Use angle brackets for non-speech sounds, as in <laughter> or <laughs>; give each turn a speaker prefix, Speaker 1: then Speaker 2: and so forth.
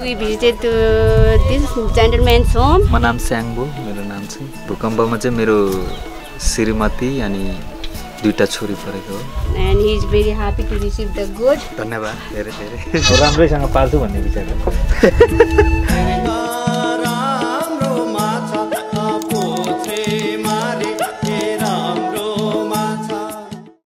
Speaker 1: We visited to this gentleman's home.
Speaker 2: म नाम स्याङ भो मेरो नाम चाहिँ भूकम्पमा चाहिँ मेरो श्रीमती अनि दुईवटा छोरी परेको हो।
Speaker 1: And he is very happy to receive the good
Speaker 2: धन्यवाद धेरै धेरै।
Speaker 3: राम्रैसँग पाल्छु भन्ने विचार <laughs>